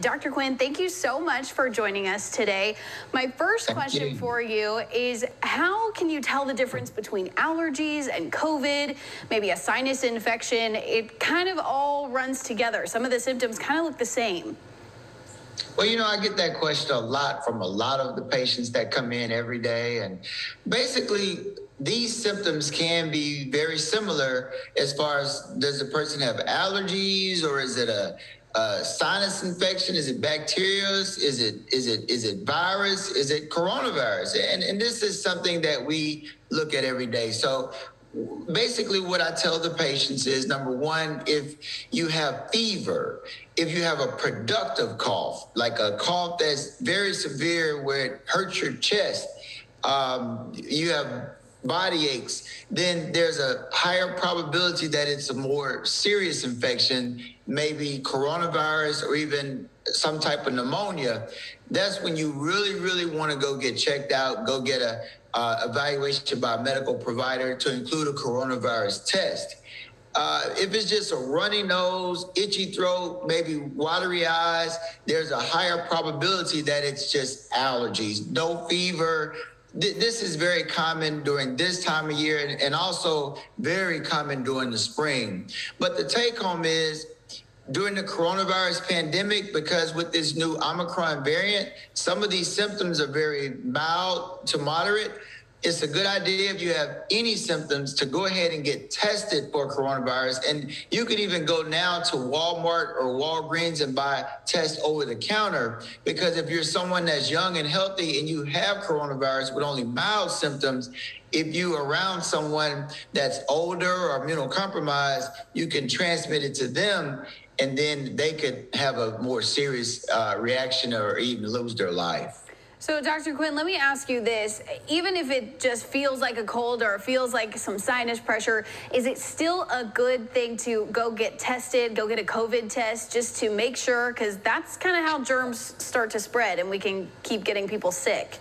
Dr. Quinn, thank you so much for joining us today. My first Thank question you. for you is how can you tell the difference between allergies and COVID, maybe a sinus infection? It kind of all runs together. Some of the symptoms kind of look the same. Well, you know, I get that question a lot from a lot of the patients that come in every day. And basically, these symptoms can be very similar as far as does the person have allergies or is it a, a sinus infection? Is it bacteria? Is it is it is it virus? Is it coronavirus? And and this is something that we look at every day. So basically what i tell the patients is number one if you have fever if you have a productive cough like a cough that's very severe where it hurts your chest um, you have body aches then there's a higher probability that it's a more serious infection maybe coronavirus or even some type of pneumonia that's when you really really want to go get checked out go get a uh, evaluation by a medical provider to include a coronavirus test. Uh, if it's just a runny nose, itchy throat, maybe watery eyes, there's a higher probability that it's just allergies. No fever. Th- this is very common during this time of year and, and also very common during the spring. But the take home is during the coronavirus pandemic because with this new Omicron variant, some of these symptoms are very mild to moderate. It's a good idea if you have any symptoms to go ahead and get tested for coronavirus. And you can even go now to Walmart or Walgreens and buy tests over the counter. Because if you're someone that's young and healthy and you have coronavirus with only mild symptoms, if you around someone that's older or immunocompromised, you can transmit it to them and then they could have a more serious uh, reaction or even lose their life. So, Dr. Quinn, let me ask you this. Even if it just feels like a cold or feels like some sinus pressure, is it still a good thing to go get tested, go get a COVID test just to make sure? Because that's kind of how germs start to spread and we can keep getting people sick.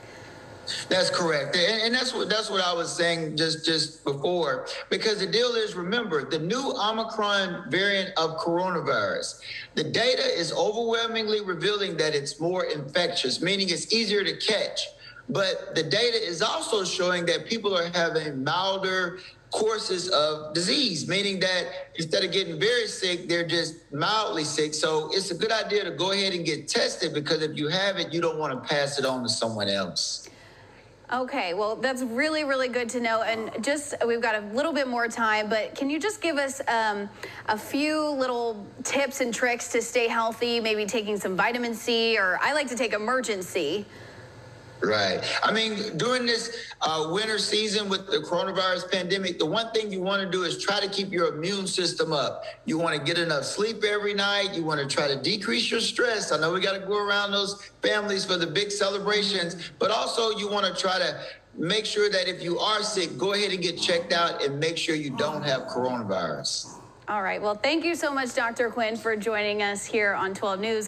That's correct, and, and, that's what that's what I was saying just just before. Because the deal is, remember, the new Omicron variant of coronavirus, the data is overwhelmingly revealing that it's more infectious, meaning it's easier to catch. But the data is also showing that people are having milder courses of disease, meaning that instead of getting very sick, they're just mildly sick. So it's a good idea to go ahead and get tested because if you have it, you don't want to pass it on to someone else. Okay, well, that's really, really good to know. And just, we've got a little bit more time, but can you just give us um, a few little tips and tricks to stay healthy? Maybe taking some vitamin C, or I like to take Emergen-C. Right. I mean, during this uh, winter season with the coronavirus pandemic, the one thing you want to do is try to keep your immune system up. You want to get enough sleep every night. You want to try to decrease your stress. I know we got to go around those families for the big celebrations, but also you want to try to make sure that if you are sick, go ahead and get checked out and make sure you don't have coronavirus. All right. Well, thank you so much, Dr. Quinn, for joining us here on 12 News.